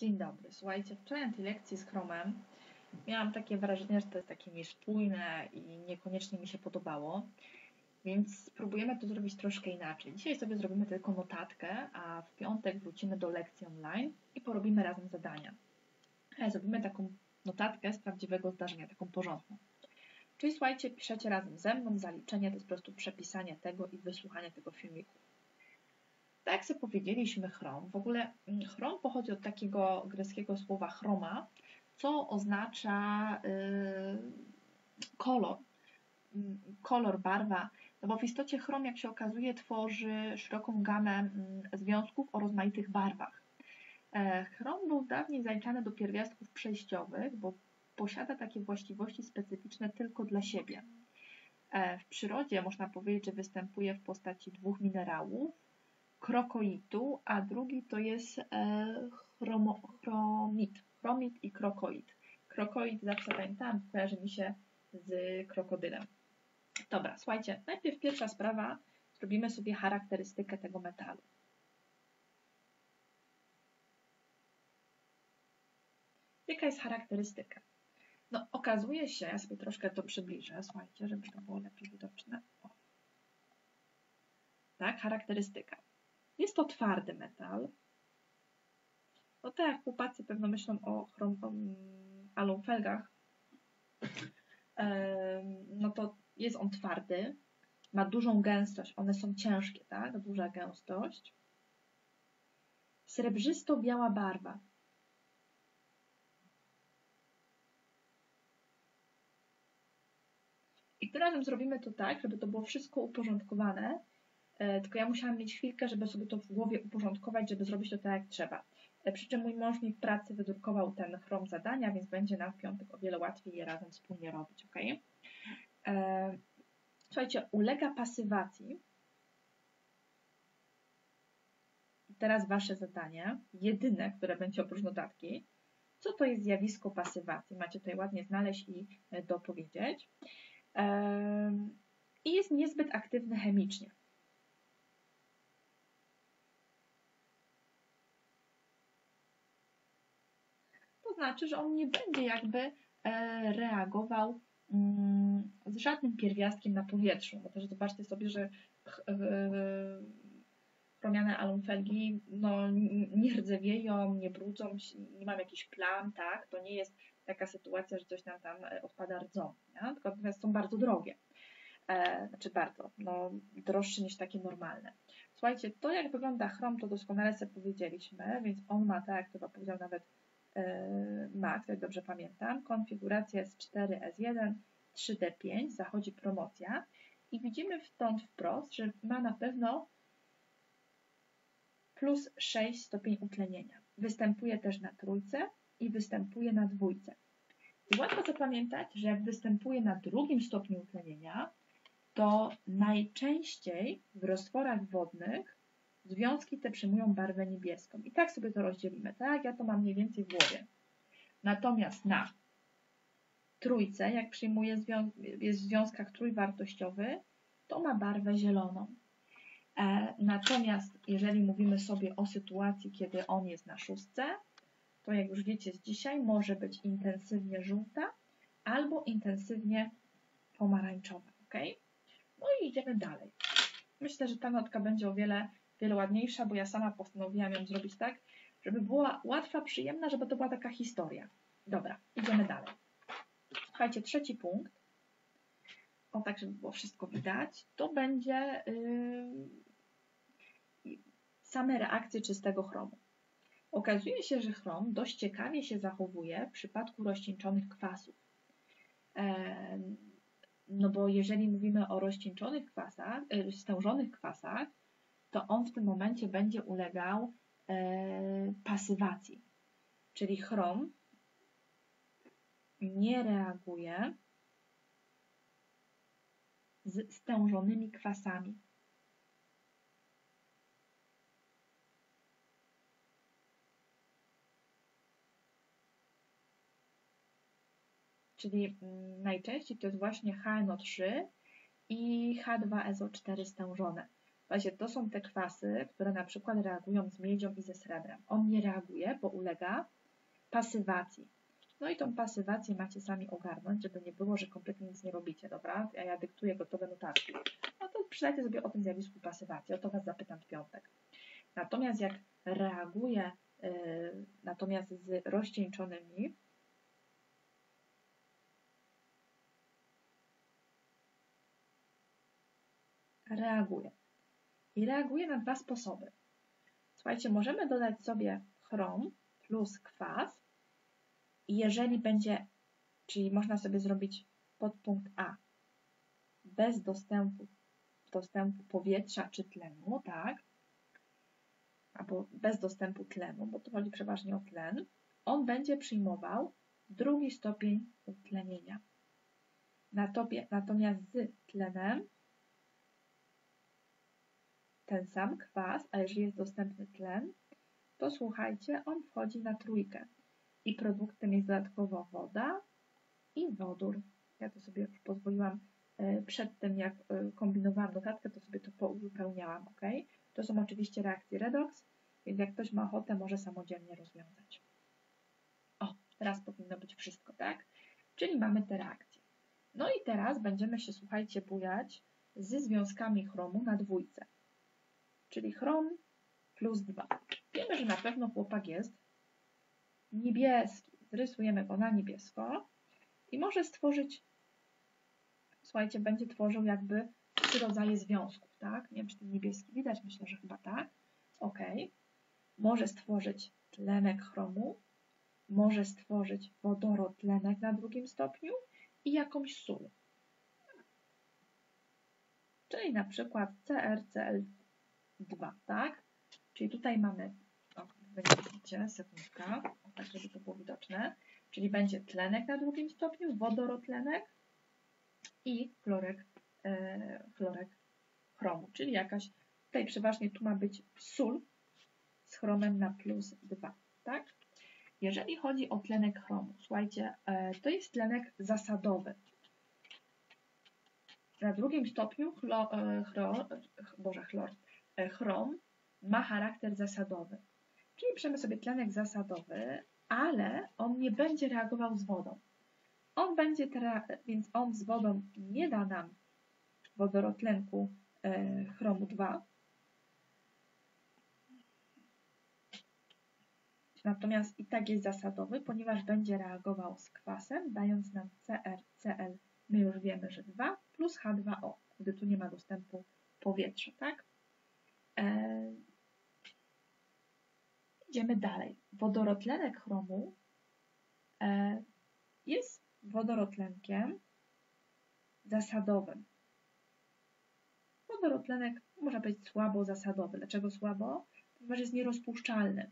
Dzień dobry. Słuchajcie, wczoraj na tej lekcji z Chromem miałam takie wrażenie, że to jest takie niespójne i niekoniecznie mi się podobało, więc spróbujemy to zrobić troszkę inaczej. Dzisiaj sobie zrobimy tylko notatkę, a w piątek wrócimy do lekcji online i porobimy razem zadania. Zrobimy taką notatkę z prawdziwego zdarzenia, taką porządną. Czyli słuchajcie, piszecie razem ze mną, zaliczenie to jest po prostu przepisanie tego i wysłuchanie tego filmiku. Tak jak sobie powiedzieliśmy chrom, w ogóle mm, chrom pochodzi od takiego greckiego słowa chroma, co oznacza yy, kolor, yy, kolor, barwa, no bo w istocie chrom, jak się okazuje, tworzy szeroką gamę yy, związków o rozmaitych barwach. E, chrom był dawniej zaliczany do pierwiastków przejściowych, bo posiada takie właściwości specyficzne tylko dla siebie. E, w przyrodzie można powiedzieć, że występuje w postaci dwóch minerałów, krokoitu, a drugi to jest e, chromo, chromit. Chromit i krokoid. Krokoid zawsze pamiętam, kojarzy mi się z krokodylem. Dobra, słuchajcie, najpierw pierwsza sprawa, zrobimy sobie charakterystykę tego metalu. Jaka jest charakterystyka? No, okazuje się, ja sobie troszkę to przybliżę, słuchajcie, żeby to było lepiej widoczne. O. Tak, charakterystyka. Jest to twardy metal. No tak chłopacy pewno myślą o alumfelgach, no to jest on twardy, ma dużą gęstość, one są ciężkie, tak? Duża gęstość. Srebrzysto-biała barwa. I tym razem zrobimy to tak, żeby to było wszystko uporządkowane, tylko ja musiałam mieć chwilkę, żeby sobie to w głowie uporządkować, żeby zrobić to tak jak trzeba. E, przy czym mój mąż mi w pracy wydrukował ten chrom zadania, więc będzie nam w piątek o wiele łatwiej je razem wspólnie robić, ok? E, słuchajcie, ulega pasywacji. Teraz Wasze zadanie, jedyne, które będzie oprócz notatki. Co to jest zjawisko pasywacji? Macie tutaj ładnie znaleźć i dopowiedzieć. I jest niezbyt aktywny chemicznie. Znaczy, że on nie będzie jakby e, reagował mm, z żadnym pierwiastkiem na powietrzu. Bo też zobaczcie sobie, że chromiane alumfelgi no, nie rdzewieją, nie brudzą, nie mam jakichś plam, tak? To nie jest taka sytuacja, że coś nam tam e, odpada rdzą, nie? tylko natomiast są bardzo drogie. E, znaczy bardzo, no, droższe niż takie normalne. Słuchajcie, to jak wygląda chrom, to doskonale sobie powiedzieliśmy, więc on ma, tak jak chyba powiedział nawet E, Max, jak dobrze pamiętam. Konfiguracja jest 4S1, 3D5, zachodzi promocja i widzimy stąd wprost, że ma na pewno plus 6 stopień utlenienia. Występuje też na trójce i występuje na dwójce. I łatwo zapamiętać, że jak występuje na drugim stopniu utlenienia, to najczęściej w roztworach wodnych Związki te przyjmują barwę niebieską. I tak sobie to rozdzielimy, tak? Ja to mam mniej więcej w głowie. Natomiast na trójce, jak przyjmuje zwią jest w związkach trójwartościowy, to ma barwę zieloną. E, natomiast jeżeli mówimy sobie o sytuacji, kiedy on jest na szóstce, to jak już wiecie z dzisiaj, może być intensywnie żółta albo intensywnie pomarańczowa. ok? No i idziemy dalej. Myślę, że ta notka będzie o wiele wiele ładniejsza, bo ja sama postanowiłam ją zrobić tak, żeby była łatwa, przyjemna, żeby to była taka historia. Dobra, idziemy dalej. Słuchajcie, trzeci punkt, o tak, żeby było wszystko widać, to będzie yy, same reakcje czystego chromu. Okazuje się, że chrom dość ciekawie się zachowuje w przypadku rozcieńczonych kwasów. E, no bo jeżeli mówimy o rozcieńczonych kwasach, yy, stężonych kwasach, to on w tym momencie będzie ulegał e, pasywacji. Czyli chrom nie reaguje z stężonymi kwasami. Czyli mm, najczęściej to jest właśnie HNO3 i H2SO4 stężone. Słuchajcie, to są te kwasy, które na przykład reagują z miedzią i ze srebrem. On nie reaguje, bo ulega pasywacji. No i tą pasywację macie sami ogarnąć, żeby nie było, że kompletnie nic nie robicie, dobra? Ja, ja dyktuję gotowe notatki. No to przeczytajcie sobie o tym zjawisku pasywacji, o to Was zapytam w piątek. Natomiast jak reaguje yy, natomiast z rozcieńczonymi, reaguje. I reaguje na dwa sposoby. Słuchajcie, możemy dodać sobie chrom plus kwas i jeżeli będzie, czyli można sobie zrobić podpunkt A bez dostępu, dostępu powietrza czy tlenu, tak? Albo bez dostępu tlenu, bo to chodzi przeważnie o tlen, on będzie przyjmował drugi stopień utlenienia. Natomiast z tlenem ten sam kwas, a jeżeli jest dostępny tlen, to słuchajcie, on wchodzi na trójkę. I produktem jest dodatkowo woda i wodór. Ja to sobie już pozwoliłam e, przed tym, jak e, kombinowałam notatkę, to sobie to pouzupełniałam, ok? To są oczywiście reakcje redox, więc jak ktoś ma ochotę, może samodzielnie rozwiązać. O, teraz powinno być wszystko, tak? Czyli mamy te reakcje. No i teraz będziemy się, słuchajcie, bujać ze związkami chromu na dwójce czyli chrom plus 2. Wiemy, że na pewno chłopak jest niebieski. Zrysujemy go na niebiesko i może stworzyć, słuchajcie, będzie tworzył jakby trzy rodzaje związków, tak? Nie wiem, czy ten niebieski widać, myślę, że chyba tak. Ok. Może stworzyć tlenek chromu, może stworzyć wodorotlenek na drugim stopniu i jakąś sól. Czyli na przykład CrCl 2, tak? Czyli tutaj mamy, o, widzicie, sekundka, tak żeby to było widoczne, czyli będzie tlenek na drugim stopniu, wodorotlenek i chlorek, e, chlorek chromu, czyli jakaś, tutaj przeważnie tu ma być sól z chromem na plus 2, tak? Jeżeli chodzi o tlenek chromu, słuchajcie, e, to jest tlenek zasadowy. Na drugim stopniu chlor, e, chlor, boże, chlor, chrom ma charakter zasadowy. Czyli piszemy sobie tlenek zasadowy, ale on nie będzie reagował z wodą. On będzie więc on z wodą nie da nam wodorotlenku e, chromu 2. Natomiast i tak jest zasadowy, ponieważ będzie reagował z kwasem, dając nam CrCl, my już wiemy, że 2 plus H2O, gdy tu nie ma dostępu powietrza, tak? E, idziemy dalej. Wodorotlenek chromu e, jest wodorotlenkiem zasadowym. Wodorotlenek może być słabo zasadowy. Dlaczego słabo? Ponieważ jest nierozpuszczalny,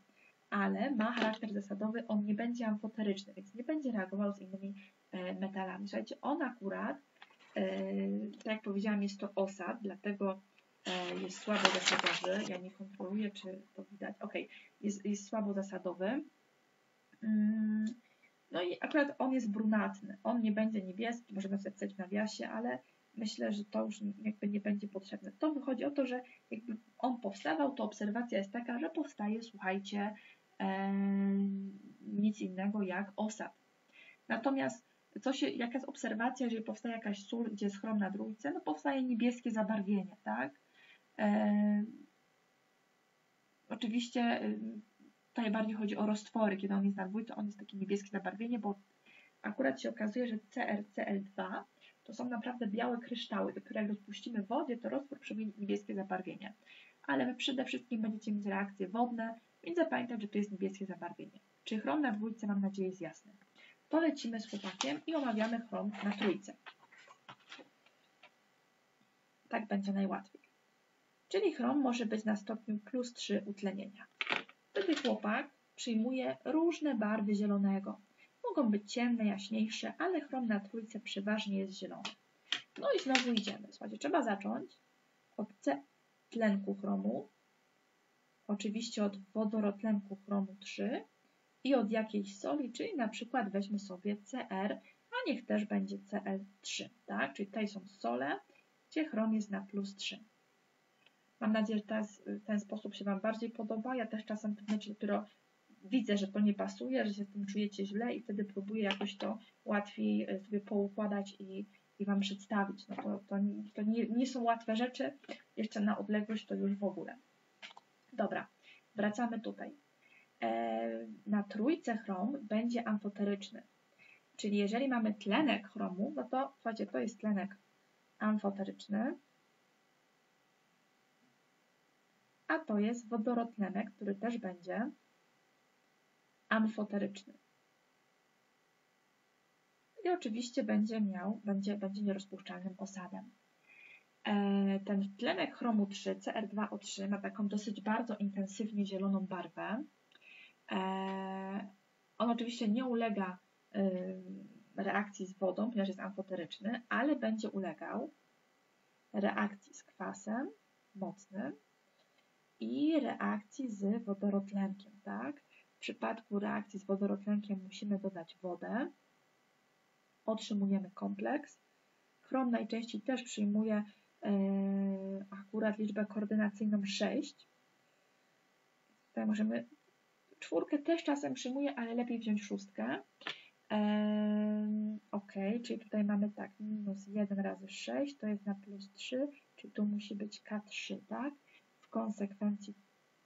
ale ma charakter zasadowy, on nie będzie amfoteryczny, więc nie będzie reagował z innymi e, metalami. Słuchajcie, on akurat, tak jak powiedziałam, jest to osad, dlatego E, jest słabo zasadowy. Ja nie kontroluję, czy to widać. Ok, jest, jest słabo zasadowy. Mm, no i akurat on jest brunatny. On nie będzie niebieski, możemy sobie pisać w nawiasie, ale myślę, że to już jakby nie będzie potrzebne. To wychodzi o to, że jakby on powstawał, to obserwacja jest taka, że powstaje, słuchajcie, e, nic innego jak osad. Natomiast co się, jaka jest obserwacja, jeżeli powstaje jakaś sól, gdzie jest chrom na drójce, no powstaje niebieskie zabarwienie, tak? E, oczywiście e, tutaj bardziej chodzi o roztwory, kiedy on jest na dwójce, on jest takie niebieskie zabarwienie, bo akurat się okazuje, że CrCl2 to są naprawdę białe kryształy, do których rozpuścimy wodę, to roztwór przyjmie niebieskie zabarwienie. Ale wy przede wszystkim będziecie mieć reakcje wodne, więc zapamiętać, że to jest niebieskie zabarwienie. Czy chrom na dwójce, mam nadzieję, jest jasny. To lecimy z chłopakiem i omawiamy chrom na trójce. Tak będzie najłatwiej czyli chrom może być na stopniu plus 3 utlenienia. Wtedy chłopak przyjmuje różne barwy zielonego. Mogą być ciemne, jaśniejsze, ale chrom na trójce przeważnie jest zielony. No i znowu idziemy. Słuchajcie, trzeba zacząć od C tlenku chromu, oczywiście od wodorotlenku chromu 3 i od jakiejś soli, czyli na przykład weźmy sobie Cr, a niech też będzie Cl3, tak? Czyli tutaj są sole, gdzie chrom jest na plus 3. Mam nadzieję, że y, ten sposób się Wam bardziej podoba. Ja też czasem dopiero widzę, że to nie pasuje, że się z tym czujecie źle i wtedy próbuję jakoś to łatwiej y, sobie poukładać i, i Wam przedstawić. No to, to, to nie, nie są łatwe rzeczy, jeszcze na odległość to już w ogóle. Dobra, wracamy tutaj. E, na trójce chrom będzie amfoteryczny. Czyli jeżeli mamy tlenek chromu, no to słuchajcie, to jest tlenek amfoteryczny, a to jest wodorotlenek, który też będzie amfoteryczny. I oczywiście będzie miał, będzie, będzie nierozpuszczalnym osadem. E, ten tlenek chromu 3, CR2O3, ma taką dosyć bardzo intensywnie zieloną barwę. E, on oczywiście nie ulega reakcji z wodą, ponieważ jest amfoteryczny, ale będzie ulegał reakcji z kwasem mocnym i reakcji z wodorotlenkiem, tak? W przypadku reakcji z wodorotlenkiem musimy dodać wodę. Otrzymujemy kompleks. Chrom najczęściej też przyjmuje yy, akurat liczbę koordynacyjną 6. Tutaj możemy czwórkę też czasem przyjmuje, ale lepiej wziąć szóstkę. ok, czyli tutaj mamy tak, minus 1 razy 6 to jest na plus 3, czyli tu musi być K3, tak? W konsekwencji,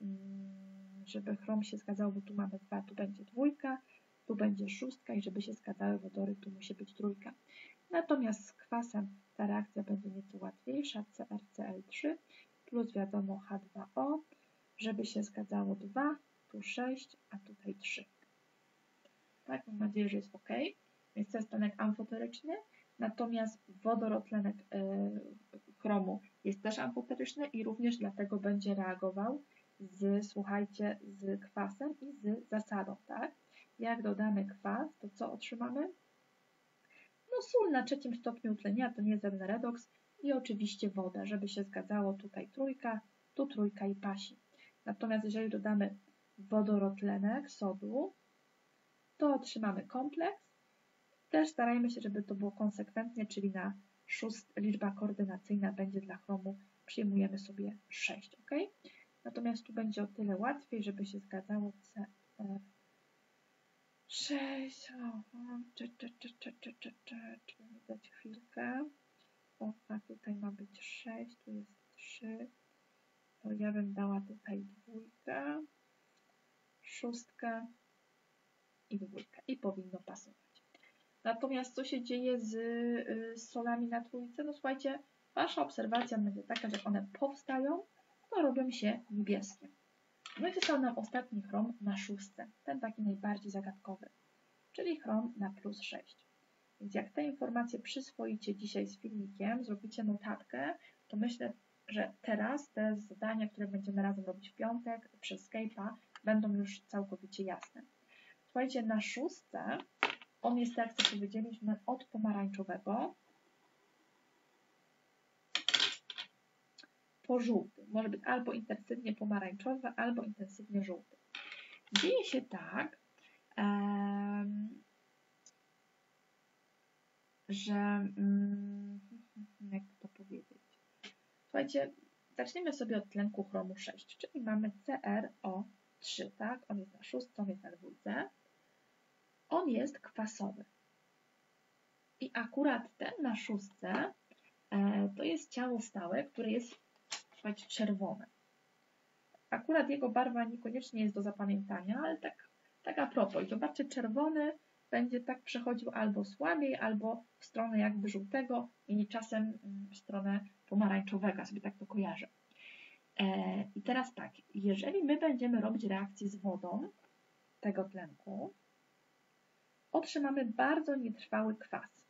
mm, żeby chrom się zgadzało, bo tu mamy 2, tu będzie dwójka, tu będzie szóstka i żeby się zgadzały wodory, tu musi być trójka. Natomiast z kwasem ta reakcja będzie nieco łatwiejsza, CrCl3 plus wiadomo H2O, żeby się zgadzało 2, tu 6, a tutaj 3. Tak, mam nadzieję, że jest ok. Więc to jest tlenek amfoteryczny, natomiast wodorotlenek yy, chromu jest też amfoteryczny i również dlatego będzie reagował z, słuchajcie, z kwasem i z zasadą, tak? Jak dodamy kwas, to co otrzymamy? No sól na trzecim stopniu utlenienia, to nie jest i oczywiście woda, żeby się zgadzało tutaj trójka, tu trójka i pasi. Natomiast jeżeli dodamy wodorotlenek sodu, to otrzymamy kompleks. Też starajmy się, żeby to było konsekwentnie, czyli na szóst, liczba koordynacyjna będzie dla chromu, przyjmujemy sobie 6, ok? Natomiast tu będzie o tyle łatwiej, żeby się zgadzało CR 6, czy, czy, czy, czy, czy, czy, czy, czy, dać chwilkę. O, a tutaj ma być 6, tu jest 3, to ja bym dała tutaj dwójkę szóstkę i dwójkę i powinno pasować. Natomiast co się dzieje z, y, z solami na trójce? No słuchajcie, Wasza obserwacja będzie taka, że one powstają, to robią się niebieskie. No i został nam ostatni chrom na szóstce, ten taki najbardziej zagadkowy, czyli chrom na plus 6. Więc jak te informacje przyswoicie dzisiaj z filmikiem, zrobicie notatkę, to myślę, że teraz te zadania, które będziemy razem robić w piątek przez Skype'a, będą już całkowicie jasne. Słuchajcie, na szóstce on jest, jak co powiedzieliśmy, od pomarańczowego po żółty. Może być albo intensywnie pomarańczowy, albo intensywnie żółty. Dzieje się tak, że um, jak to powiedzieć? Słuchajcie, zaczniemy sobie od tlenku chromu 6, czyli mamy CrO 3, tak? On jest na szóstce, on jest na dwójce. On jest kwasowy. I akurat ten na szóstce e, to jest ciało stałe, które jest, czerwone. Akurat jego barwa niekoniecznie jest do zapamiętania, ale tak, tak a propos. I zobaczcie, czerwony będzie tak przechodził albo słabiej, albo w stronę jakby żółtego i czasem mm, w stronę pomarańczowego, sobie tak to kojarzę. E, I teraz tak, jeżeli my będziemy robić reakcję z wodą tego tlenku, otrzymamy bardzo nietrwały kwas.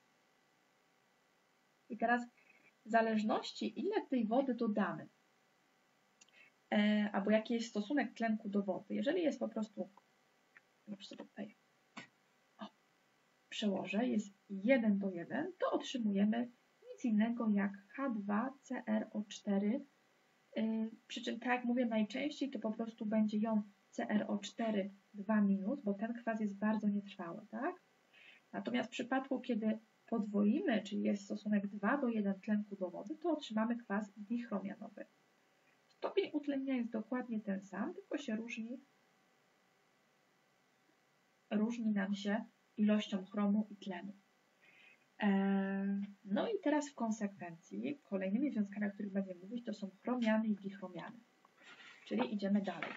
I teraz w zależności ile tej wody dodamy, e, albo jaki jest stosunek tlenku do wody, jeżeli jest po prostu, już sobie tutaj o, przełożę, jest 1 do 1, to otrzymujemy nic innego jak H2CrO4 Y, przy czym, tak jak mówię, najczęściej to po prostu będzie jon CrO4 2 bo ten kwas jest bardzo nietrwały, tak? Natomiast w przypadku, kiedy podwoimy, czyli jest stosunek 2 do 1 tlenku do wody, to otrzymamy kwas dichromianowy. Stopień utlenienia jest dokładnie ten sam, tylko się różni, różni nam się ilością chromu i tlenu. No i teraz w konsekwencji kolejnymi związkami, o których będziemy mówić, to są chromiany i dichromiany. Czyli idziemy dalej.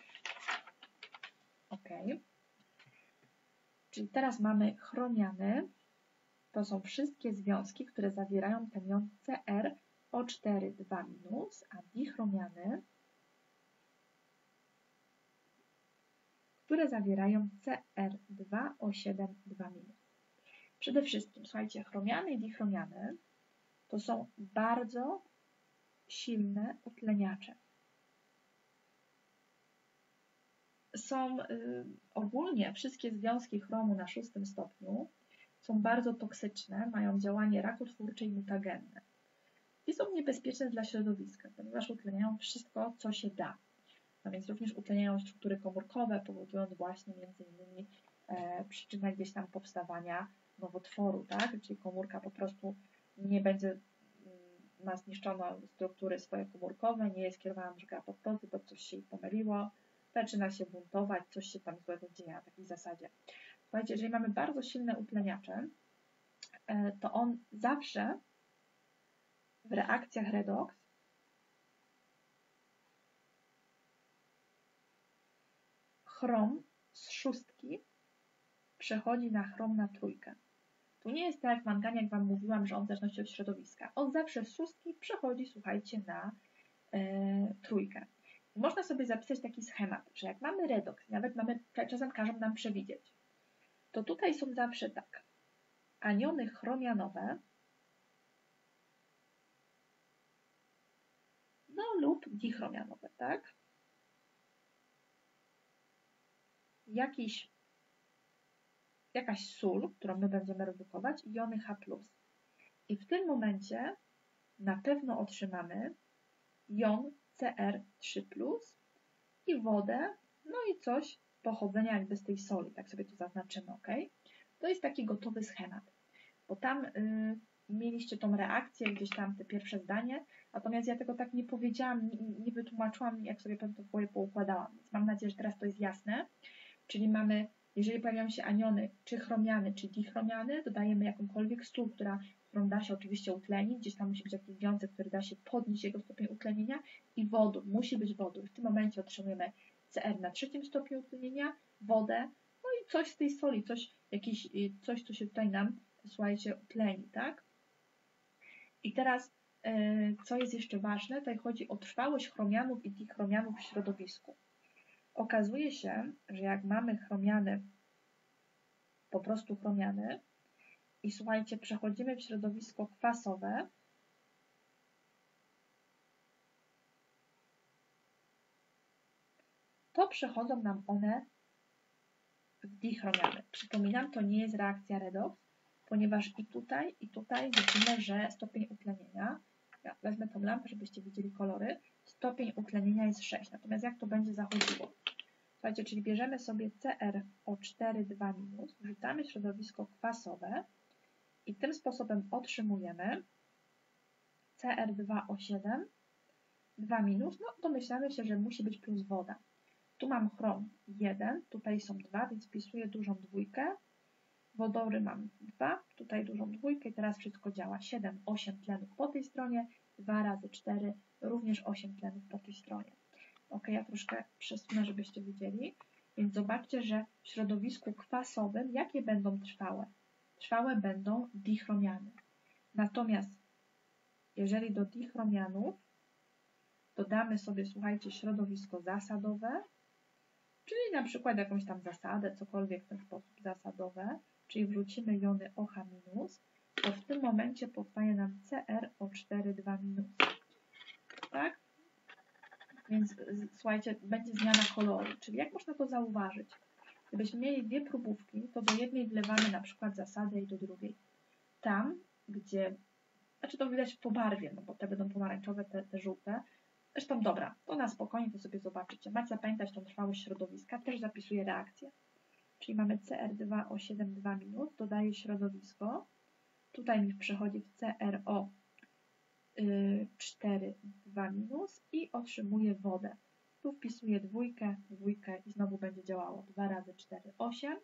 Czyli teraz mamy chromiany. To są wszystkie związki, które zawierają ten jon Cr O4 2-, a dichromiany, które zawierają Cr2 O7 2-. Przede wszystkim, słuchajcie, chromiany i dichromiany to są bardzo silne utleniacze. Są y, ogólnie wszystkie związki chromu na szóstym stopniu są bardzo toksyczne, mają działanie rakotwórcze i mutagenne. I są niebezpieczne dla środowiska, ponieważ utleniają wszystko, co się da. A więc również utleniają struktury komórkowe, powodując właśnie między innymi e, przyczynę gdzieś tam powstawania nowotworu, tak? Czyli komórka po prostu nie będzie mm, ma zniszczone struktury swoje komórkowe, nie jest kierowana na przykład apoptozy, bo coś się pomyliło, zaczyna się buntować, coś się tam złego dzieje na takiej zasadzie. Słuchajcie, jeżeli mamy bardzo silne utleniacze, e, to on zawsze w reakcjach redox chrom z szóstki przechodzi na chrom na trójkę. Tu nie jest tak jak manganie, jak Wam mówiłam, że on w zależności od środowiska. On zawsze z szóstki przechodzi, słuchajcie, na e, trójkę. Można sobie zapisać taki schemat, że jak mamy redoks, nawet mamy, czasem każą nam przewidzieć, to tutaj są zawsze tak, aniony chromianowe, no lub dichromianowe, tak? Jakiś jakaś sól, którą my będziemy redukować, jony H+. I w tym momencie na pewno otrzymamy jon Cr3+, i wodę, no i coś pochodzenia jakby z tej soli, tak sobie to zaznaczymy, ok? To jest taki gotowy schemat, bo tam y, mieliście tą reakcję, gdzieś tam te pierwsze zdanie, natomiast ja tego tak nie powiedziałam, nie, nie wytłumaczyłam, jak sobie to w poukładałam, więc mam nadzieję, że teraz to jest jasne, czyli mamy jeżeli pojawiają się aniony, czy chromiany, czy dichromiany, dodajemy jakąkolwiek stół, która, którą da się oczywiście utlenić. Gdzieś tam musi być jakiś związek, który da się podnieść jego stopień utlenienia i wodór. Musi być wodór. W tym momencie otrzymujemy CR na trzecim stopniu utlenienia, wodę, no i coś z tej soli, coś, jakiś, y, coś co się tutaj nam, słuchajcie, utleni, tak? I teraz, y, co jest jeszcze ważne, tutaj chodzi o trwałość chromianów i dichromianów w środowisku. Okazuje się, że jak mamy chromiany, po prostu chromiany, i słuchajcie, przechodzimy w środowisko kwasowe, to przechodzą nam one w dichromiany. Przypominam, to nie jest reakcja redox, ponieważ i tutaj, i tutaj widzimy, że stopień utlenienia, ja wezmę tą lampę, żebyście widzieli kolory, stopień utlenienia jest 6. Natomiast jak to będzie zachodziło? Słuchajcie, czyli bierzemy sobie CrO4 2-, wrzucamy środowisko kwasowe i tym sposobem otrzymujemy CR2O7 2-, no domyślamy się, że musi być plus woda. Tu mam chrom 1, tutaj są 2, więc wpisuję dużą dwójkę. Wodory mam 2, tutaj dużą dwójkę i teraz wszystko działa. 7, 8 tlenów po tej stronie, 2 razy 4, również 8 tlenów po tej stronie. Ok, ja troszkę przesunę, żebyście widzieli. Więc zobaczcie, że w środowisku kwasowym jakie będą trwałe? Trwałe będą dichromiany. Natomiast jeżeli do dichromianów dodamy sobie, słuchajcie, środowisko zasadowe, czyli na przykład jakąś tam zasadę, cokolwiek w ten sposób zasadowe, czyli wrzucimy jony OH-, to w tym momencie powstaje nam CrO4 2-. Tak? Więc słuchajcie, będzie zmiana koloru. Czyli jak można to zauważyć? Gdybyśmy mieli dwie próbówki, to do jednej wlewamy na przykład zasadę i do drugiej. Tam, gdzie, znaczy to widać po barwie, no bo te będą pomarańczowe, te, te żółte. Zresztą dobra, to na spokojnie to sobie zobaczycie. Macie zapamiętać tą trwałość środowiska, też zapisuję reakcję. Czyli mamy CR2 o 7,2 minut, dodaję środowisko. Tutaj mi przechodzi w CRO 4, 2 minus i otrzymuję wodę. Tu wpisuję dwójkę, dwójkę i znowu będzie działało. 2 razy 4, 8.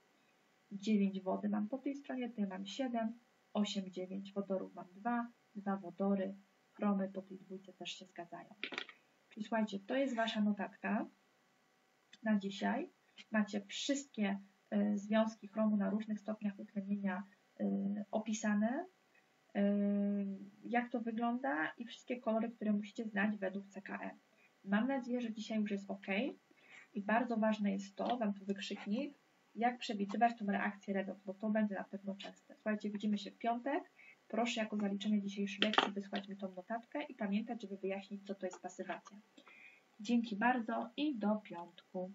9 wody mam po tej stronie, tutaj mam 7, 8, 9 wodorów mam 2, 2 wodory, chromy po tej dwójce też się zgadzają. Czyli słuchajcie, to jest Wasza notatka na dzisiaj. Macie wszystkie y, związki chromu na różnych stopniach utlenienia y, opisane, y, jak to wygląda i wszystkie kolory, które musicie znać według CKE. Mam nadzieję, że dzisiaj już jest ok. I bardzo ważne jest to, Wam tu wykrzyknik, jak przewidywać tą reakcję redoks, bo to będzie na pewno częste. Słuchajcie, widzimy się w piątek. Proszę jako zaliczenie dzisiejszej lekcji wysłać mi tą notatkę i pamiętać, żeby wyjaśnić, co to jest pasywacja. Dzięki bardzo i do piątku.